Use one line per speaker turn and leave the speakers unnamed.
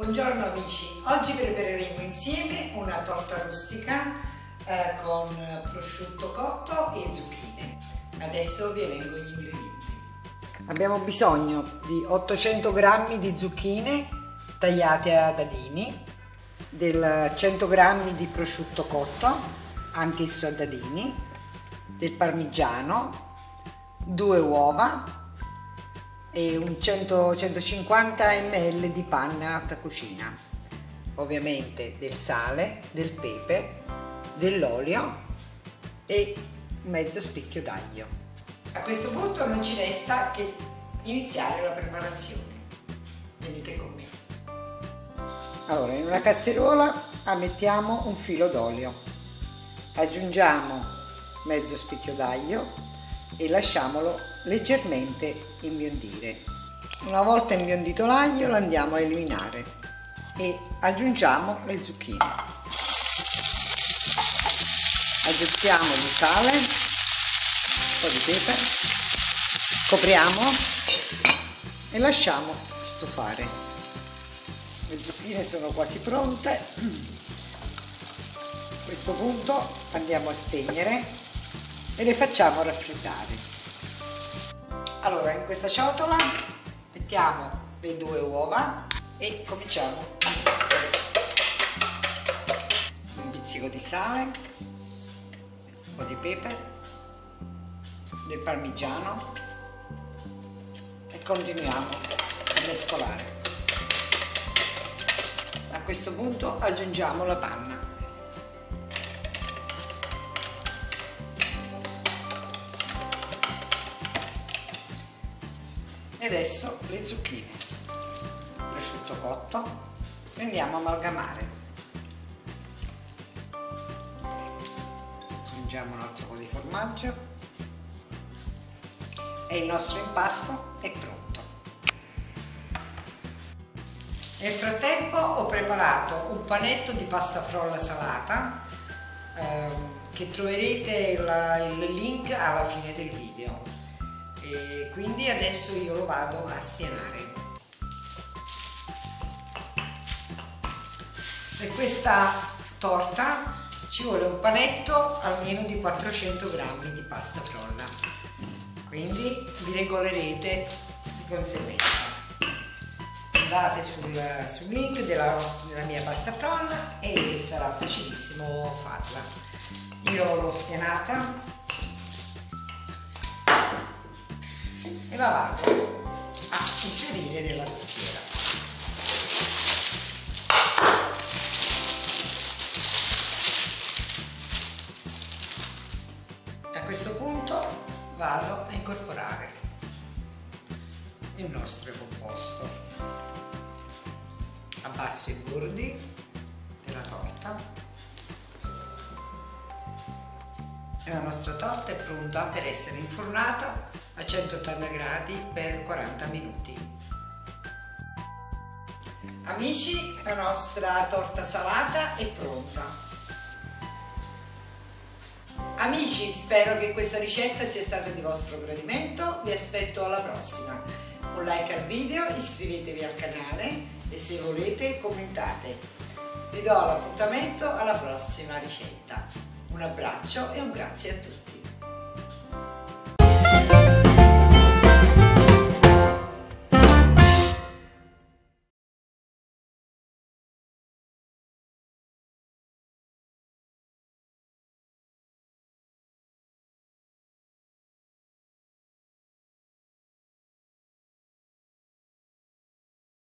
Buongiorno amici, oggi prepareremo insieme una torta rustica eh, con prosciutto cotto e zucchine. Adesso vi elenco gli ingredienti. Abbiamo bisogno di 800 g di zucchine tagliate a dadini, del 100 g di prosciutto cotto, anch'esso a dadini, del parmigiano, due uova, e un 100, 150 ml di panna da cucina, ovviamente del sale, del pepe, dell'olio e mezzo spicchio d'aglio. A questo punto non ci resta che iniziare la preparazione. Venite con me. Allora, in una casseruola mettiamo un filo d'olio, aggiungiamo mezzo spicchio d'aglio e lasciamolo leggermente imbiondire. Una volta imbiondito l'aglio lo andiamo a eliminare e aggiungiamo le zucchine. Aggiungiamo di sale, un po' di pepe, copriamo e lasciamo stufare. Le zucchine sono quasi pronte. A questo punto andiamo a spegnere e le facciamo raffreddare. Allora, in questa ciotola mettiamo le due uova e cominciamo a mettere un pizzico di sale, un po' di pepe, del parmigiano e continuiamo a mescolare. A questo punto aggiungiamo la panna. Adesso le zucchine. Prosciutto cotto. Le andiamo a amalgamare. Aggiungiamo un altro po' di formaggio. E il nostro impasto è pronto. Nel frattempo ho preparato un panetto di pasta frolla salata ehm, che troverete la, il link alla fine del video e quindi adesso io lo vado a spianare. Per questa torta ci vuole un panetto almeno di 400 grammi di pasta frolla, quindi vi regolerete di conseguenza. Andate sul, sul link della, della mia pasta frolla e sarà facilissimo farla. Io l'ho spianata e la vado a inserire nella tortiera. A questo punto vado a incorporare il nostro composto. Abbasso i bordi della torta e la nostra torta è pronta per essere infornata 180 gradi per 40 minuti. Amici, la nostra torta salata è pronta. Amici, spero che questa ricetta sia stata di vostro gradimento, vi aspetto alla prossima. Un like al video, iscrivetevi al canale e se volete commentate. Vi do l'appuntamento alla prossima ricetta. Un abbraccio e un grazie a tutti.